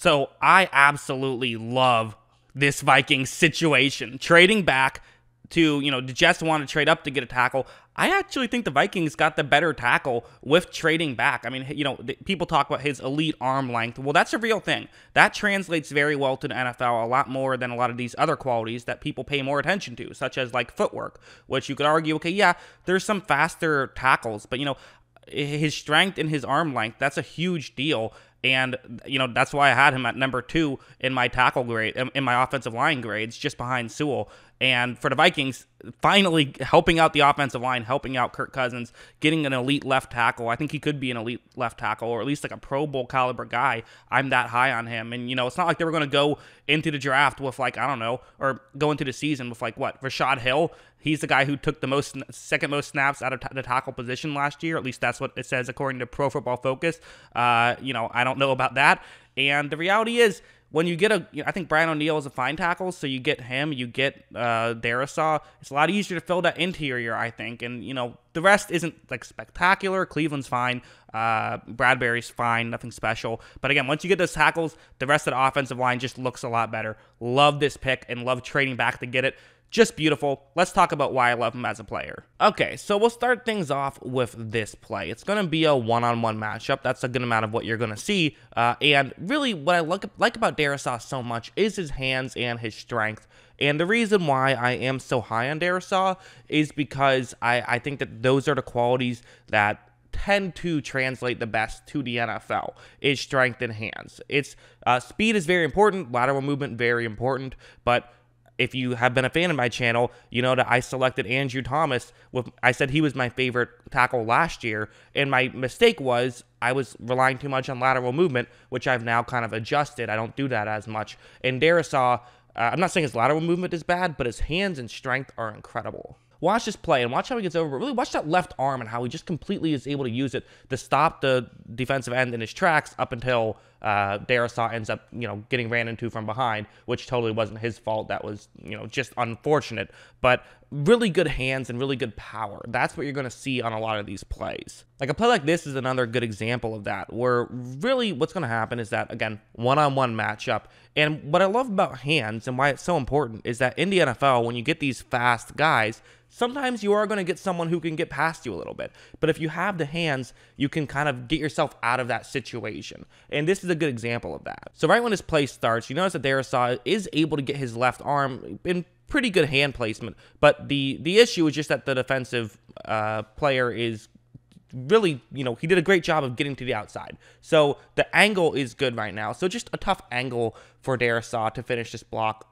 So I absolutely love this Vikings situation. Trading back to, you know, the Jets want to trade up to get a tackle. I actually think the Vikings got the better tackle with trading back. I mean, you know, people talk about his elite arm length. Well, that's a real thing. That translates very well to the NFL, a lot more than a lot of these other qualities that people pay more attention to, such as like footwork, which you could argue, okay, yeah, there's some faster tackles, but, you know, his strength and his arm length, that's a huge deal. And, you know, that's why I had him at number two in my tackle grade, in my offensive line grades, just behind Sewell. And for the Vikings, finally helping out the offensive line, helping out Kirk Cousins, getting an elite left tackle. I think he could be an elite left tackle or at least like a Pro Bowl caliber guy. I'm that high on him. And, you know, it's not like they were going to go into the draft with like, I don't know, or go into the season with like what, Rashod Hill. He's the guy who took the most, second most snaps out of t- the tackle position last year. At least that's what it says according to Pro Football Focus. Uh, you know, I don't know about that. And the reality is, when you get a, you know, I think Brian O'Neill is a fine tackle, so you get him, you get uh, Darrisaw. It's a lot easier to fill that interior, I think, and you know the rest isn't like spectacular. Cleveland's fine, uh, Bradbury's fine, nothing special. But again, once you get those tackles, the rest of the offensive line just looks a lot better. Love this pick and love trading back to get it. Just beautiful. Let's talk about why I love him as a player. Okay, so we'll start things off with this play. It's going to be a one-on-one matchup. That's a good amount of what you're going to see. Uh, and really, what I look, like about Darrisaw so much is his hands and his strength. And the reason why I am so high on Darrisaw is because I, I think that those are the qualities that tend to translate the best to the NFL is strength and hands. It's uh, speed is very important, lateral movement very important, but if you have been a fan of my channel, you know that I selected Andrew Thomas. With I said he was my favorite tackle last year, and my mistake was I was relying too much on lateral movement, which I've now kind of adjusted. I don't do that as much. And Darrisaw, uh, I'm not saying his lateral movement is bad, but his hands and strength are incredible. Watch this play and watch how he gets over. But Really watch that left arm and how he just completely is able to use it to stop the defensive end in his tracks up until uh, Darrisaw ends up, you know, getting ran into from behind, which totally wasn't his fault. That was, you know, just unfortunate. But really good hands and really good power. That's what you're going to see on a lot of these plays. Like a play like this is another good example of that, where really what's going to happen is that, again, one on one matchup. And what I love about hands and why it's so important is that in the NFL, when you get these fast guys, sometimes you are going to get someone who can get past you a little bit. But if you have the hands, you can kind of get yourself out of that situation. And this is a good example of that. So right when this play starts, you notice that Darrisaw is able to get his left arm in pretty good hand placement. But the the issue is just that the defensive uh, player is really, you know, he did a great job of getting to the outside. So the angle is good right now. So just a tough angle for Darrisaw to finish this block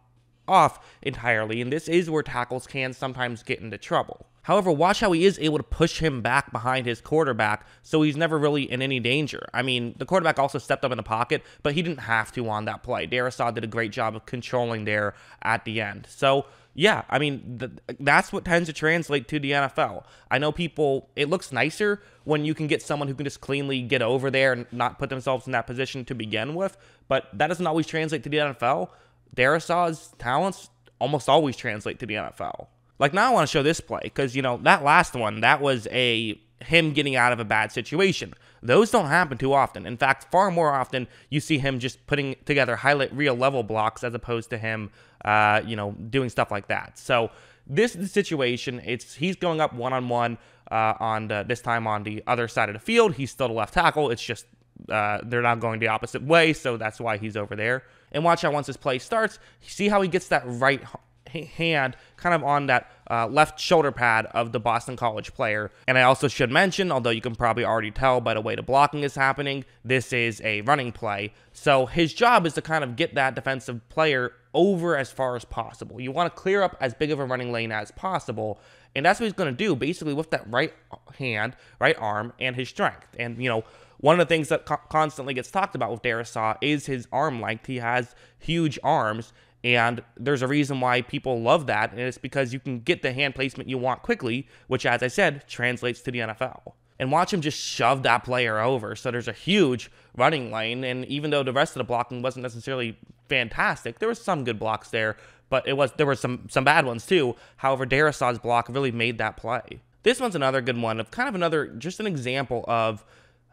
off entirely, and this is where tackles can sometimes get into trouble. However, watch how he is able to push him back behind his quarterback, so he's never really in any danger. I mean, the quarterback also stepped up in the pocket, but he didn't have to on that play. Darrisaw did a great job of controlling there at the end. So, yeah, I mean, th- that's what tends to translate to the NFL. I know people, it looks nicer when you can get someone who can just cleanly get over there and not put themselves in that position to begin with, but that doesn't always translate to the NFL. Darrisaw's talents almost always translate to the NFL. Like now I want to show this play because you know that last one that was a him getting out of a bad situation. Those don't happen too often. In fact, far more often you see him just putting together highlight reel level blocks as opposed to him, uh, you know, doing stuff like that. So this is the situation. It's he's going up one on one on the, this time on the other side of the field. He's still the left tackle. It's just uh, they're not going the opposite way, so that's why he's over there. And watch how once this play starts, see how he gets that right hand kind of on that uh, left shoulder pad of the Boston College player. And I also should mention, although you can probably already tell by the way the blocking is happening, this is a running play. So his job is to kind of get that defensive player over as far as possible. You want to clear up as big of a running lane as possible. And that's what he's going to do basically with that right hand, right arm, and his strength. And, you know, one of the things that co- constantly gets talked about with Darrisaw is his arm length. He has huge arms, and there's a reason why people love that, and it's because you can get the hand placement you want quickly, which, as I said, translates to the NFL. And watch him just shove that player over. So there's a huge running lane, and even though the rest of the blocking wasn't necessarily fantastic, there was some good blocks there, but it was there were some some bad ones too. However, Darrisaw's block really made that play. This one's another good one of kind of another just an example of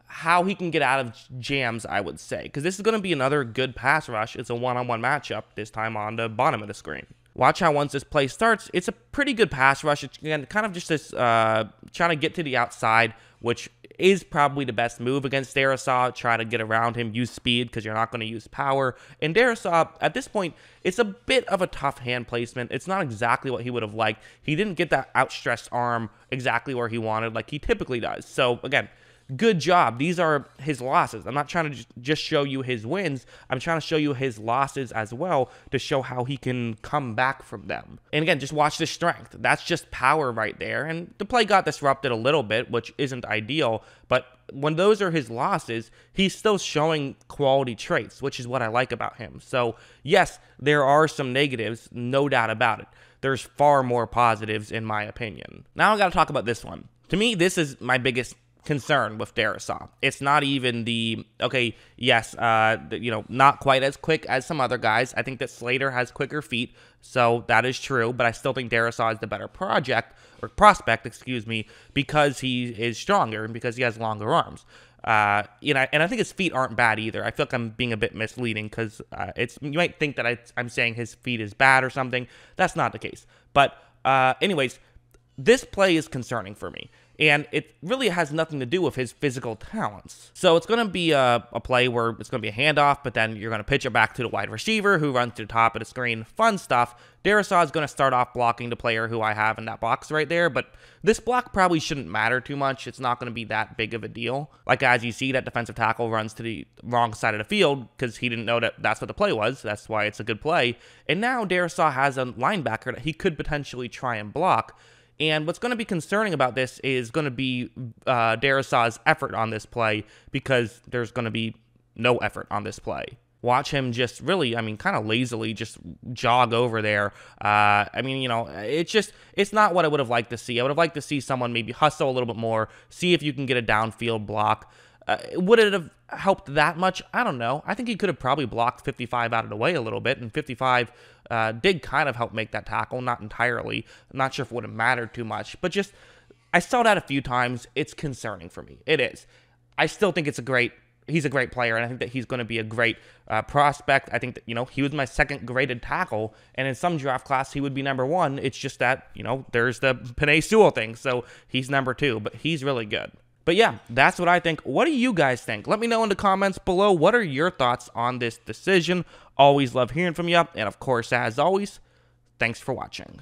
how he can get out of jams, I would say, because this is going to be another good pass rush. It's a one on one matchup, this time on the bottom of the screen. Watch how once this play starts, it's a pretty good pass rush. It's again kind of just this uh, trying to get to the outside, which is probably the best move against Darrisaw. Try to get around him, use speed because you're not going to use power. And Darrisaw, at this point, it's a bit of a tough hand placement. It's not exactly what he would have liked. He didn't get that outstretched arm exactly where he wanted, like he typically does. So again, good job. These are his losses. I'm not trying to just show you his wins. I'm trying to show you his losses as well to show how he can come back from them. And again, just watch the strength. That's just power right there. And the play got disrupted a little bit, which isn't ideal. But when those are his losses, he's still showing quality traits, which is what I like about him. So, yes, there are some negatives, no doubt about it. There's far more positives, in my opinion. Now I got to talk about this one. To me, this is my biggest concern with Darrisaw. It's not even the okay, yes, uh, you know, not quite as quick as some other guys. I think that Slater has quicker feet, so that is true. But I still think Darrisaw is the better project or prospect, excuse me, because he is stronger and because he has longer arms. Uh, you know, and I think his feet aren't bad either. I feel like I'm being a bit misleading because uh, it's you might think that I, I'm saying his feet is bad or something. That's not the case. But uh, anyways, this play is concerning for me and it really has nothing to do with his physical talents. So it's going to be a, a, play where it's going to be a handoff, but then you're going to pitch it back to the wide receiver who runs to the top of the screen. Fun stuff. Darrisaw is going to start off blocking the player who I have in that box right there, but this block probably shouldn't matter too much. It's not going to be that big of a deal. Like as you see, that defensive tackle runs to the wrong side of the field because he didn't know that that's what the play was. That's why it's a good play. And now Darrisaw has a linebacker that he could potentially try and block. And what's going to be concerning about this is going to be uh, Darrisaw's effort on this play because there's going to be no effort on this play. Watch him just really, I mean, kind of lazily just jog over there. Uh, I mean, you know, it's just, it's not what I would have liked to see. I would have liked to see someone maybe hustle a little bit more, see if you can get a downfield block. Uh, would it have helped that much? I don't know. I think he could have probably blocked 55 out of the way a little bit, and 55 uh, did kind of help make that tackle, not entirely. I'm not sure if it would have mattered too much, but just I saw that a few times. It's concerning for me. It is. I still think it's a great. He's a great player, and I think that he's going to be a great uh, prospect. I think that you know he was my second graded tackle, and in some draft class he would be number one. It's just that you know there's the Penei Sewell thing, so he's number two, but he's really good. But yeah, that's what I think. What do you guys think? Let me know in the comments below. What are your thoughts on this decision? Always love hearing from you. And of course, as always, thanks for watching.